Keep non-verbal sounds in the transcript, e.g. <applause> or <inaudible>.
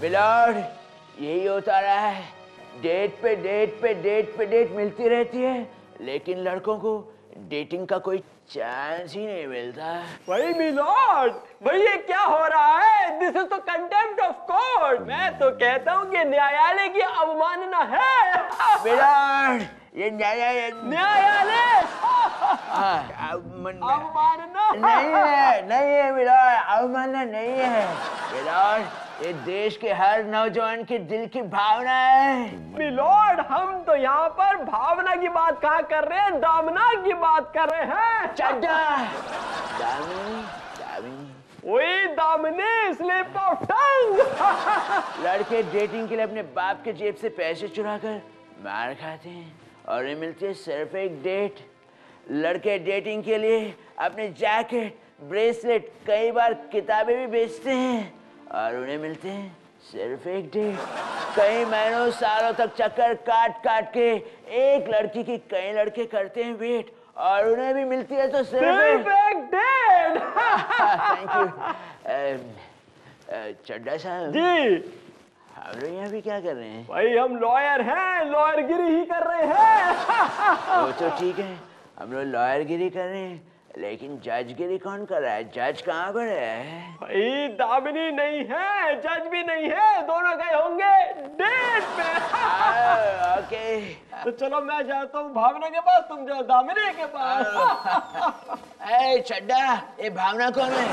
बिलॉर्ड यही होता रहा है। डेट पे डेट पे डेट पे डेट मिलती रहती है लेकिन लड़कों को डेटिंग का कोई चांस ही नहीं मिलता। भाई मिलोड भाई ये क्या हो रहा है? दिस इज़ तो कंटेम्प्ट ऑफ़ कोर्ट मैं तो कहता हूँ कि न्यायालय की अवमानना है। मिलोड ये न्यायालय न्यायालय नहीं है नहीं है मिलॉर्ड अवमानना नहीं है मिलॉर्ड ये देश के हर नौजवान के दिल की भावना है मिलॉर्ड हम तो यहाँ पर भावना की बात कहा कर रहे हैं दामना की बात कर रहे हैं। चड्डा। दामिनी दामिनी। वही दामनी स्लिप ऑफ़ टंग लड़के डेटिंग के लिए अपने बाप के जेब से पैसे चुरा कर मार खाते हैं और ये मिलती है सिर्फ़ एक डेट लड़के डेटिंग के लिए अपने जैकेट ब्रेसलेट कई बार किताबें भी बेचते हैं और उन्हें मिलते हैं सिर्फ़ एक डेट कई महीनों सालों तक चक्कर काट काट के एक लड़की की कई लड़के करते हैं वेट और उन्हें भी मिलती है तो सिर्फ़ एक डेट थैंक यू चड्डा साहब। जी। हम लोग यहाँ भी क्या कर रहे हैं? भाई हम लॉयर हैं लॉयरगिरी ही कर रहे हैं। <laughs> वो तो ठीक है। हम लोग लॉयर गिरी कर रहे हैं लेकिन जज गिरी कौन कर रहा है? जज कहाँ पर है? भाई दामिनी नहीं है जज भी नहीं है दोनों गए होंगे डेट पे ओके। <laughs> तो चलो मैं जाता हूँ भावना के पास तुम जाओ दामिनी के पास। <laughs> ए चड्डा ये भावना कौन है?